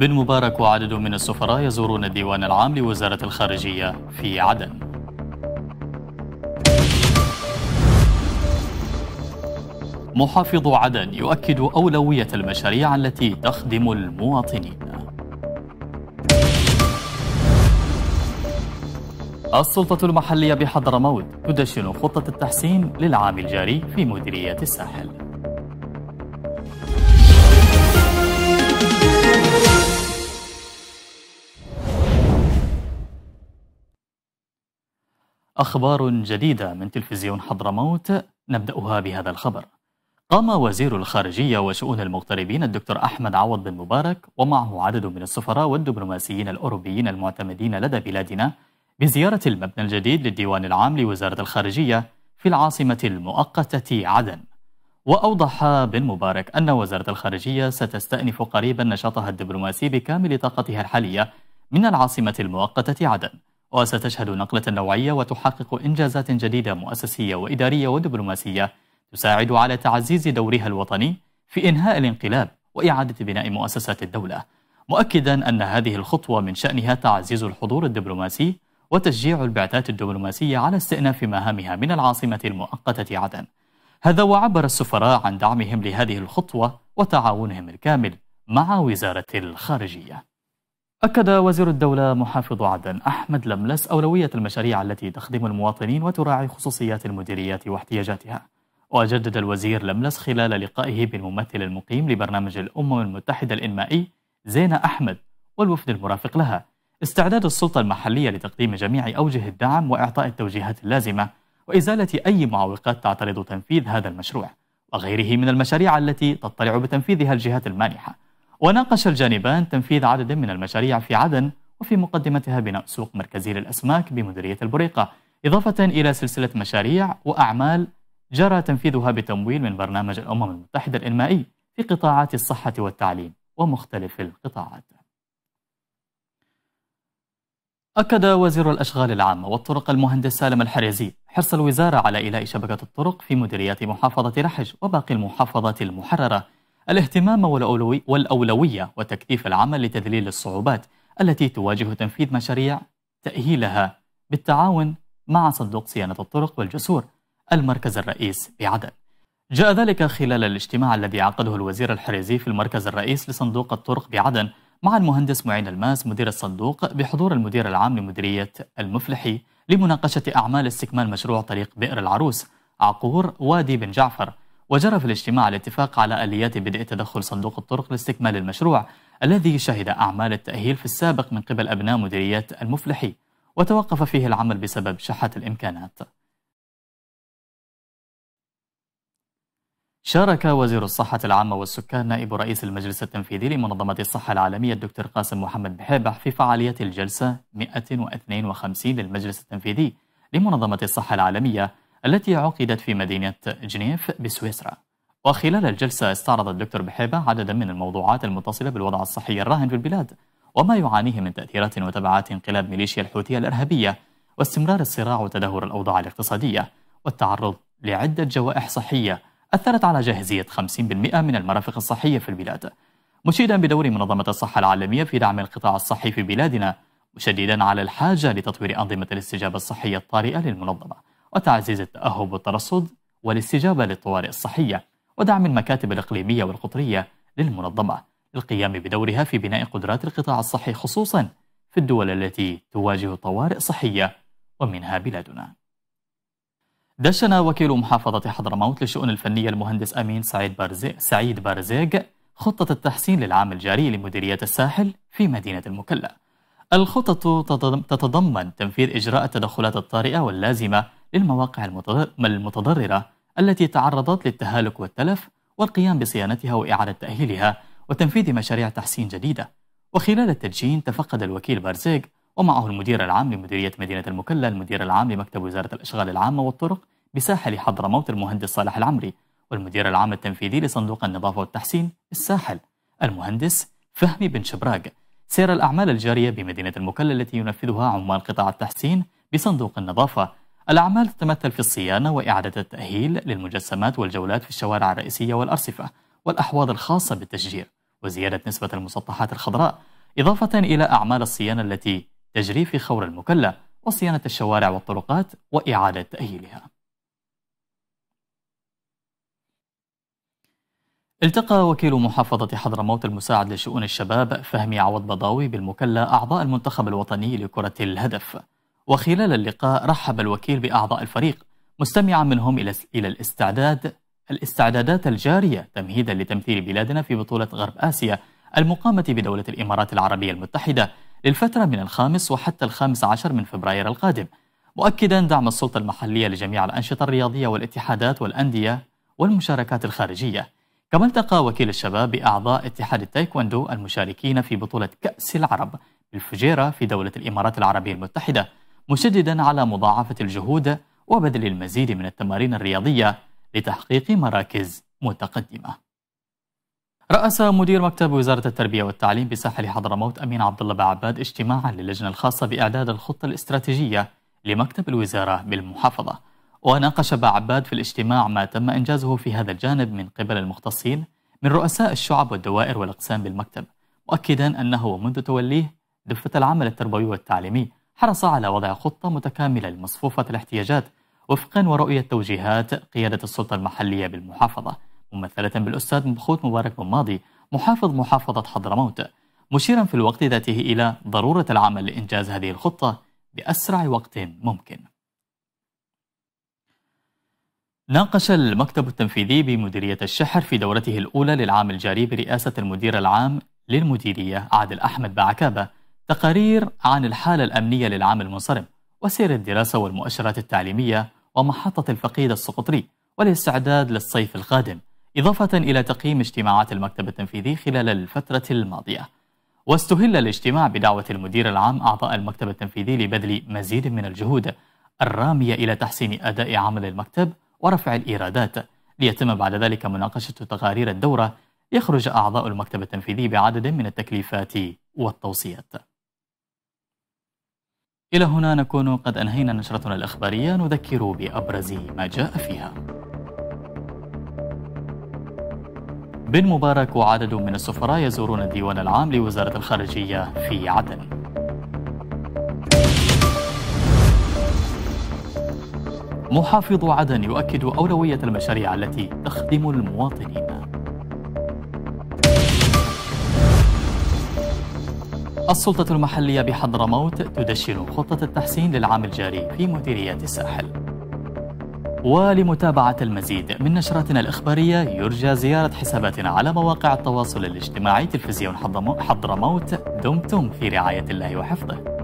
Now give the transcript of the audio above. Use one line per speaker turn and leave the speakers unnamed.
بن مبارك وعدد من السفراء يزورون الديوان العام لوزارة الخارجية في عدن. محافظ عدن يؤكد أولوية المشاريع التي تخدم المواطنين. السلطة المحلية بحضرموت تدشن خطة التحسين للعام الجاري في مديرية الساحل. أخبار جديدة من تلفزيون حضرموت نبدأها بهذا الخبر. قام وزير الخارجية وشؤون المغتربين الدكتور أحمد عوض بن مبارك ومعه عدد من السفراء والدبلوماسيين الأوروبيين المعتمدين لدى بلادنا بزيارة المبنى الجديد للديوان العام لوزارة الخارجية في العاصمة المؤقتة عدن. وأوضح بن مبارك أن وزارة الخارجية ستستأنف قريبا نشاطها الدبلوماسي بكامل طاقتها الحالية من العاصمة المؤقتة عدن. وستشهد نقلة نوعية وتحقق إنجازات جديدة مؤسسية وإدارية ودبلوماسية تساعد على تعزيز دورها الوطني في إنهاء الانقلاب وإعادة بناء مؤسسات الدولة. مؤكدا أن هذه الخطوة من شأنها تعزيز الحضور الدبلوماسي وتشجيع البعثات الدبلوماسية على استئناف مهامها من العاصمة المؤقتة عدن. هذا وعبر السفراء عن دعمهم لهذه الخطوة وتعاونهم الكامل مع وزارة الخارجية. أكد وزير الدولة محافظ عدن أحمد لملس أولوية المشاريع التي تخدم المواطنين وتراعي خصوصيات المديريات واحتياجاتها. وجدد الوزير لملس خلال لقائه بالممثل المقيم لبرنامج الأمم المتحدة الإنمائي زينة أحمد والوفد المرافق لها. استعداد السلطة المحلية لتقديم جميع أوجه الدعم وإعطاء التوجيهات اللازمة وإزالة أي معوقات تعترض تنفيذ هذا المشروع وغيره من المشاريع التي تطلع بتنفيذها الجهات المانحة. وناقش الجانبان تنفيذ عدد من المشاريع في عدن وفي مقدمتها بناء سوق مركزي للأسماك بمديرية البريقة إضافة إلى سلسلة مشاريع وأعمال جرى تنفيذها بتمويل من برنامج الأمم المتحدة الإنمائي في قطاعات الصحة والتعليم ومختلف القطاعات. أكد وزير الأشغال العامة والطرق المهندس سالم الحريزي حرص الوزارة على إيلاء شبكة الطرق في مديريات محافظة رحج وباقي المحافظات المحررة الاهتمام والأولوية وتكثيف العمل لتذليل الصعوبات التي تواجه تنفيذ مشاريع تأهيلها بالتعاون مع صندوق صيانة الطرق والجسور المركز الرئيس بعدن جاء ذلك خلال الاجتماع الذي عقده الوزير الحريزي في المركز الرئيس لصندوق الطرق بعدن مع المهندس معين الماس مدير الصندوق بحضور المدير العام لمديرية المفلحي لمناقشة أعمال استكمال مشروع طريق بئر العروس عقور وادي بن جعفر وجرى في الاجتماع الاتفاق على آليات بدء تدخل صندوق الطرق لاستكمال المشروع الذي شهد أعمال التأهيل في السابق من قبل أبناء مديرية المفلحي وتوقف فيه العمل بسبب شحة الإمكانات. شارك وزير الصحة العامة والسكان نائب رئيس المجلس التنفيذي لمنظمة الصحة العالمية الدكتور قاسم محمد بحيبح في فعاليات الجلسة 152 للمجلس التنفيذي لمنظمة الصحة العالمية التي عقدت في مدينة جنيف بسويسرا. وخلال الجلسة استعرض الدكتور بحيبة عددا من الموضوعات المتصلة بالوضع الصحي الراهن في البلاد وما يعانيه من تأثيرات وتبعات انقلاب ميليشيا الحوثية الإرهابية واستمرار الصراع وتدهور الأوضاع الاقتصادية والتعرض لعدة جوائح صحية أثرت على جاهزية 50% من المرافق الصحية في البلاد. مشيدا بدور منظمة الصحة العالمية في دعم القطاع الصحي في بلادنا مشددا على الحاجة لتطوير أنظمة الاستجابة الصحية الطارئة للمنظمة. وتعزيز التأهب والترصد والاستجابة للطوارئ الصحية ودعم المكاتب الإقليمية والقطرية للمنظمة للقيام بدورها في بناء قدرات القطاع الصحي خصوصا في الدول التي تواجه طوارئ صحية ومنها بلادنا دشن وكيل محافظة حضرموت للشؤون الفنية المهندس أمين سعيد بارزيق سعيد بارزيق خطة التحسين للعام الجاري لمديرية الساحل في مدينة المكلا. الخطة تتضمن تنفيذ إجراء التدخلات الطارئة واللازمة للمواقع المتضررة التي تعرضت للتهالك والتلف والقيام بصيانتها وإعادة تأهيلها وتنفيذ مشاريع تحسين جديدة. وخلال التدشين تفقد الوكيل بارزيق ومعه المدير العام لمديرية مدينة المكلا المدير العام لمكتب وزارة الأشغال العامة والطرق بساحل حضرموت المهندس صالح العمري والمدير العام التنفيذي لصندوق النظافة والتحسين الساحل المهندس فهمي بن شبراق سير الأعمال الجارية بمدينة المكلا التي ينفذها عمال قطاع التحسين بصندوق النظافة الأعمال تتمثل في الصيانة وإعادة التأهيل للمجسمات والجولات في الشوارع الرئيسية والأرصفة والأحواض الخاصة بالتشجير وزيادة نسبة المسطحات الخضراء إضافة إلى أعمال الصيانة التي تجري في خور المكلا وصيانة الشوارع والطرقات وإعادة تأهيلها. التقى وكيل محافظة حضرموت المساعد لشؤون الشباب فهمي عوض بضاوي بالمكلا أعضاء المنتخب الوطني لكرة الهدف. وخلال اللقاء رحب الوكيل بأعضاء الفريق مستمعا منهم إلى الاستعداد الاستعدادات الجارية تمهيدا لتمثيل بلادنا في بطولة غرب آسيا المقامة بدولة الإمارات العربية المتحدة للفترة من الخامس وحتى الخامس عشر من فبراير القادم. مؤكدا دعم السلطة المحلية لجميع الأنشطة الرياضية والاتحادات والأندية والمشاركات الخارجية. كما التقى وكيل الشباب بأعضاء اتحاد التايكوندو المشاركين في بطولة كأس العرب بالفجيرة في دولة الإمارات العربية المتحدة. مشددا على مضاعفة الجهود وبذل المزيد من التمارين الرياضية لتحقيق مراكز متقدمة. رأس مدير مكتب وزارة التربية والتعليم بساحل حضرموت أمين عبد الله بعباد اجتماعا للجنة الخاصة بإعداد الخطة الاستراتيجية لمكتب الوزارة بالمحافظة وناقش بعباد في الاجتماع ما تم إنجازه في هذا الجانب من قبل المختصين من رؤساء الشعب والدوائر والأقسام بالمكتب مؤكدا أنه منذ توليه دفة العمل التربوي والتعليمي حرص على وضع خطة متكاملة لمصفوفة الاحتياجات وفقا ورؤية توجيهات قيادة السلطة المحلية بالمحافظة. ممثلة بالأستاذ مبخوت مبارك بن ماضي محافظ محافظة حضرموت. مشيرا في الوقت ذاته إلى ضرورة العمل لإنجاز هذه الخطة بأسرع وقت ممكن. ناقش المكتب التنفيذي بمديرية الشحر في دورته الأولى للعام الجاري برئاسة المدير العام للمديرية عادل أحمد بعكابة. تقارير عن الحالة الأمنية للعام المنصرم وسير الدراسة والمؤشرات التعليمية ومحطة الفقيد السقطري والاستعداد للصيف القادم إضافة إلى تقييم اجتماعات المكتب التنفيذي خلال الفترة الماضية. واستهل الاجتماع بدعوة المدير العام أعضاء المكتب التنفيذي لبذل مزيد من الجهود الرامية إلى تحسين أداء عمل المكتب ورفع الإيرادات. ليتم بعد ذلك مناقشة تقارير الدورة يخرج أعضاء المكتب التنفيذي بعدد من التكليفات والتوصيات. إلى هنا نكون قد أنهينا نشرتنا الإخبارية. نذكر بأبرز ما جاء فيها. بن مبارك وعدد من السفراء يزورون الديوان العام لوزارة الخارجية في عدن. محافظ عدن يؤكد أولوية المشاريع التي تخدم المواطنين. السلطة المحلية بحضرموت تدشن خطة التحسين للعام الجاري في مديرية الساحل. ولمتابعة المزيد من نشراتنا الإخبارية يرجى زيارة حساباتنا على مواقع التواصل الاجتماعي تلفزيون حضرموت دمتم في رعاية الله وحفظه.